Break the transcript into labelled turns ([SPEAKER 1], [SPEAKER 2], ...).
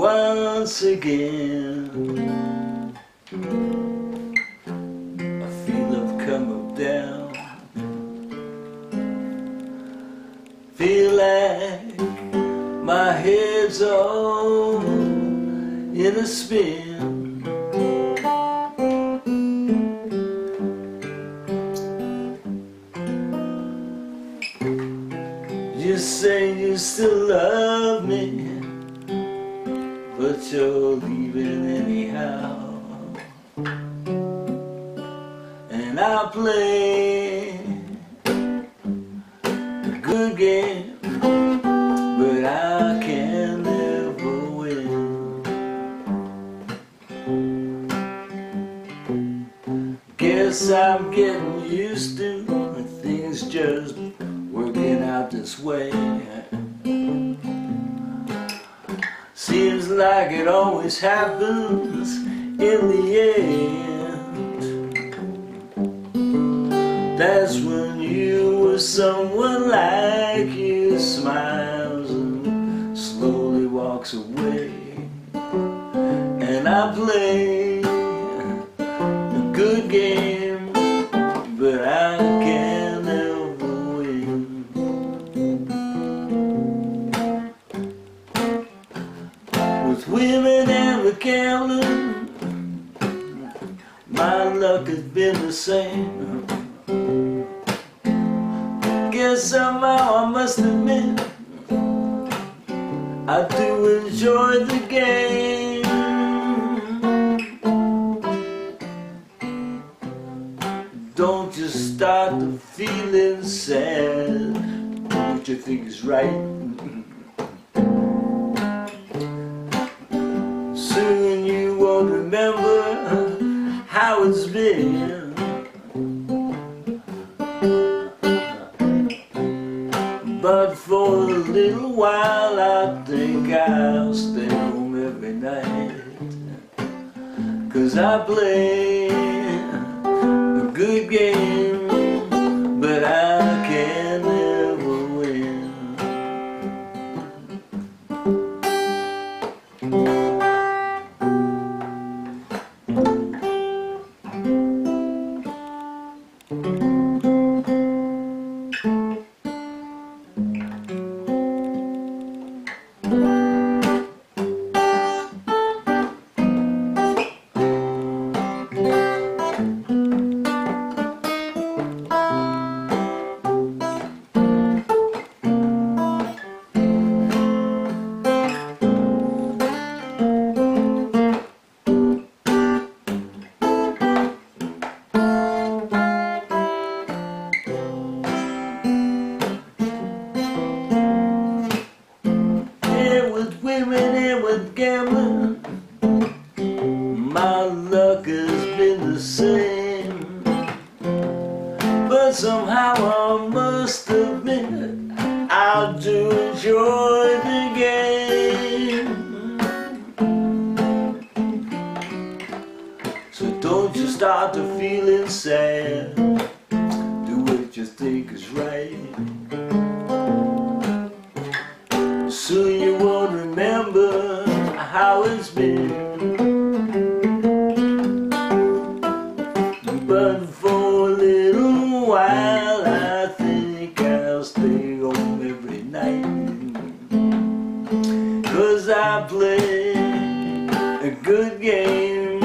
[SPEAKER 1] once again. I feel I've come up down. Feel like my head's all in a spin. You say you still love but you're leaving anyhow. And I play a good game, but I can never win. Guess I'm getting used to things just working out this way. Like it always happens in the end. That's when you were someone like you smiles and slowly walks away. And I play luck has been the same. Guess somehow I must admit, I do enjoy the game. Don't you start to feeling sad, what you think is right. Soon you won't remember how it's been. But for a little while I think I'll stay home every night. Cause I play a good game, gambling, my luck has been the same. But somehow I must admit, I do enjoy the game. So don't you start to feeling sad. Do what you think is right. Soon you won't remember how it's been. But for a little while, I think I'll stay home every night. Cause I play a good game,